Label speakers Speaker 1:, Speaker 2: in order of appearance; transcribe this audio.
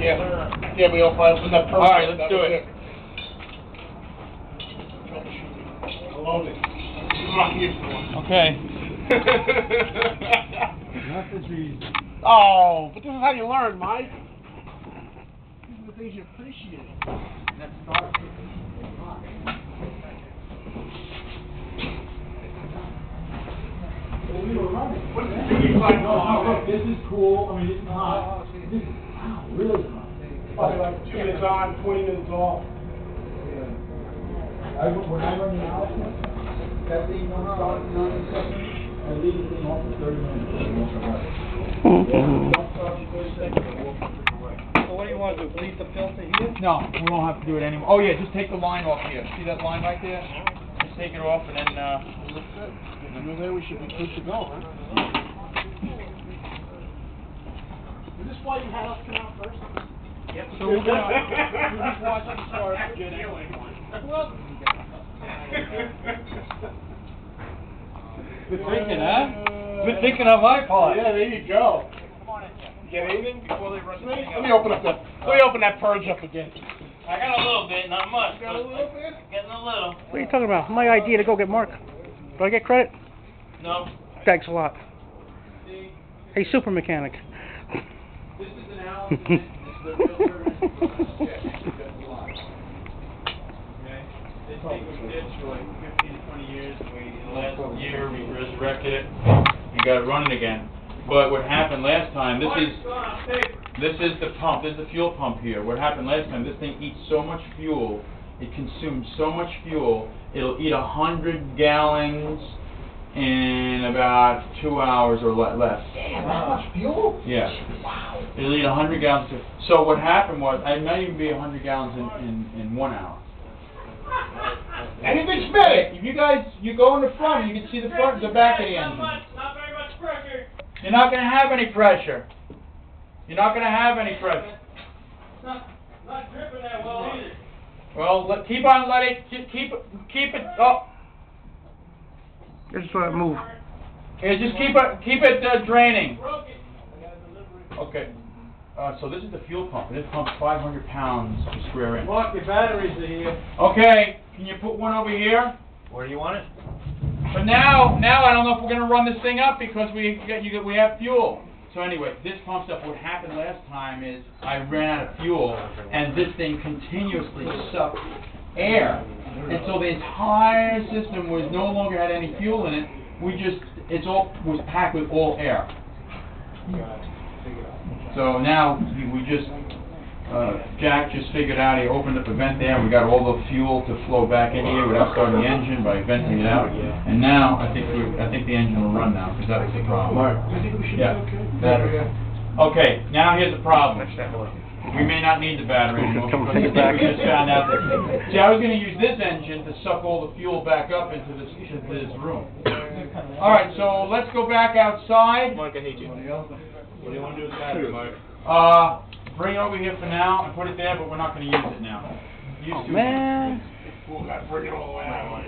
Speaker 1: Yeah, yeah, we all filed from that person.
Speaker 2: All right, let's do it.
Speaker 1: Troubleshooting. I love it. Not here for.
Speaker 2: Okay.
Speaker 1: Oh, but this is how you learn, Mike. These are the things you appreciate.
Speaker 3: Well, we were running.
Speaker 1: What did you do? Like,
Speaker 3: No, no,
Speaker 1: oh,
Speaker 3: look, this is cool, I mean, this is hot. Oh, this is, wow, really hot.
Speaker 1: Probably like two minutes on, twenty minutes off.
Speaker 3: I, when I run the house, that thing don't start at nine seconds, I leave the thing off for thirty minutes. and walk away. Don't start for thirty seconds, I walk away.
Speaker 2: So what do you want to do, leave the filter here? No, we won't have to do it anymore. Oh, yeah, just take the line off here. See that line right there? Just take it off and then, uh,
Speaker 1: If you're there, we should be good to go, huh? Is this why you had us come out first?
Speaker 2: Yep. So we're gonna, we're just watching the start get
Speaker 1: Well.
Speaker 2: Good thinking, huh? Good thinking on my part.
Speaker 1: Yeah, there you go.
Speaker 2: Get anything before they run
Speaker 1: Let me, let me open up that, let me open that purge up again.
Speaker 4: I got a little bit, not much,
Speaker 1: Got a little bit?
Speaker 4: getting a little.
Speaker 5: What are you talking about? My idea to go get Mark. Do I get credit?
Speaker 4: No.
Speaker 5: Thanks a lot. Hey, super mechanic.
Speaker 2: This is an Allen, this is. Okay, this thing was ditched for like fifteen to twenty years, last year, we resurrected it, and got it running again. But what happened last time, this is, this is the pump, this is the fuel pump here. What happened last time, this thing eats so much fuel, it consumes so much fuel, it'll eat a hundred gallons in about two hours or le- less.
Speaker 1: Damn, that much fuel?
Speaker 2: Yeah.
Speaker 1: Wow.
Speaker 2: It'll eat a hundred gallons. To, so what happened was, it might even be a hundred gallons in, in, in one hour.
Speaker 1: Anything spit
Speaker 2: If you guys, you go in the front, you can see the front, and the back of the engine.
Speaker 4: not very much pressure.
Speaker 2: You're not gonna have any pressure. You're not gonna have any pressure.
Speaker 4: Not, not dripping that well either.
Speaker 2: Well, let, keep on letting, keep, keep it, keep it, oh,
Speaker 5: Just let it move.
Speaker 2: Yeah, just keep it, keep it uh, draining. Okay. Uh, so this is the fuel pump, and this pump's five hundred pounds per square inch.
Speaker 3: Mark, your batteries are here.
Speaker 2: Okay, can you put one over here?
Speaker 4: Where do you want it?
Speaker 2: But now, now I don't know if we're gonna run this thing up because we get, you, we have fuel. So anyway, this pumps up. What happened last time is I ran out of fuel, and this thing continuously sucked air, and so the entire system was no longer had any fuel in it. We just, it's all was packed with all air. So now we- we just, uh, Jack just figured out, he opened up a vent there, and we got all the fuel to flow back in here without starting the engine by venting it out. And now, I think we, I think the engine will run now, because that was the problem.
Speaker 1: I think we should be
Speaker 2: Yeah.
Speaker 1: okay.
Speaker 2: Battery. Okay, now here's the problem. We may not need the battery anymore,
Speaker 5: Come
Speaker 2: because
Speaker 5: take
Speaker 2: I
Speaker 5: it
Speaker 2: think we
Speaker 5: back.
Speaker 2: just found out that, see, I was gonna use this engine to suck all the fuel back up into this, into this room. All right, so let's go back outside.
Speaker 4: Mike, I hate you. What do you want to do with the battery, Mike?
Speaker 2: Uh, bring it over here for now and put it there, but we're not gonna use it now. Used
Speaker 5: Oh, man.
Speaker 1: We'll gotta bring it all the way out.